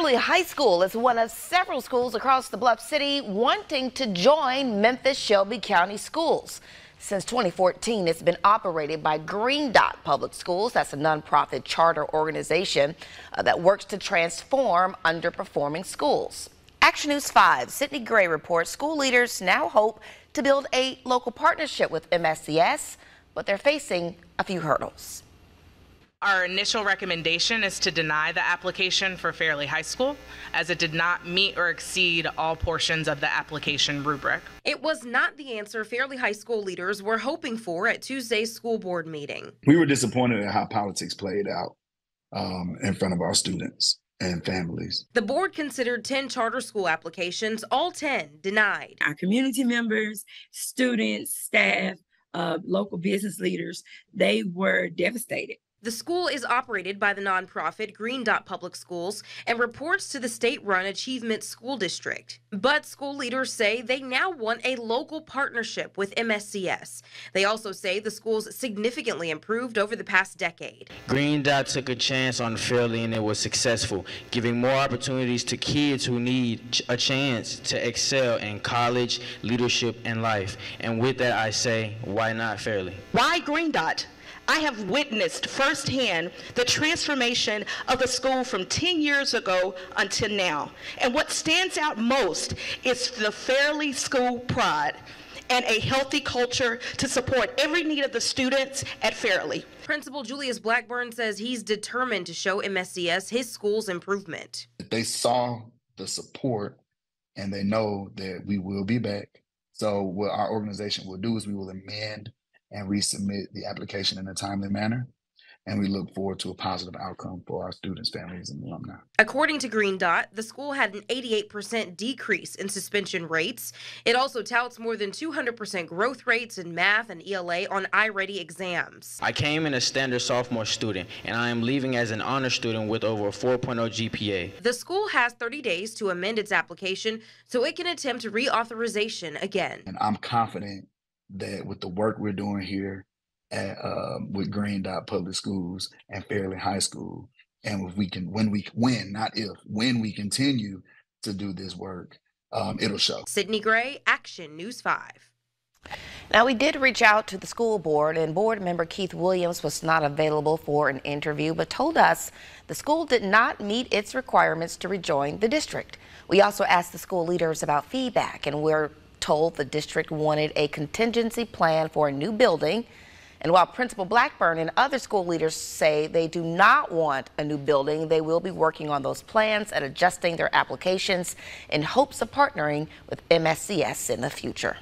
Fairley High School is one of several schools across the Bluff City wanting to join Memphis Shelby County Schools. Since 2014, it's been operated by Green Dot Public Schools. That's a nonprofit charter organization uh, that works to transform underperforming schools. Action News 5, Sydney Gray reports school leaders now hope to build a local partnership with MSCS, but they're facing a few hurdles. Our initial recommendation is to deny the application for Fairley High School as it did not meet or exceed all portions of the application rubric. It was not the answer Fairley High School leaders were hoping for at Tuesday's school board meeting. We were disappointed at how politics played out um, in front of our students and families. The board considered 10 charter school applications, all 10 denied. Our community members, students, staff, uh, local business leaders, they were devastated. The school is operated by the nonprofit Green Dot Public Schools and reports to the state run Achievement School District. But school leaders say they now want a local partnership with MSCS. They also say the schools significantly improved over the past decade. Green Dot took a chance on Fairley and it was successful, giving more opportunities to kids who need a chance to excel in college, leadership, and life. And with that, I say, why not Fairley? Why Green Dot? I have witnessed firsthand the transformation of the school from 10 years ago until now. And what stands out most is the Fairley School pride and a healthy culture to support every need of the students at Fairley. Principal Julius Blackburn says he's determined to show MSCS his school's improvement. They saw the support and they know that we will be back. So what our organization will do is we will amend and resubmit the application in a timely manner. And we look forward to a positive outcome for our students, families, and alumni. According to Green Dot, the school had an 88% decrease in suspension rates. It also touts more than 200% growth rates in math and ELA on iReady exams. I came in as a standard sophomore student, and I am leaving as an honor student with over a 4.0 GPA. The school has 30 days to amend its application so it can attempt reauthorization again. And I'm confident that with the work we're doing here at, uh, with Green Dot Public Schools and Fairley High School, and if we can, when we, when not if, when we continue to do this work, um, it'll show. Sydney Gray, Action News 5. Now, we did reach out to the school board, and board member Keith Williams was not available for an interview, but told us the school did not meet its requirements to rejoin the district. We also asked the school leaders about feedback, and we're told the district wanted a contingency plan for a new building. And while Principal Blackburn and other school leaders say they do not want a new building, they will be working on those plans and adjusting their applications in hopes of partnering with MSCS in the future.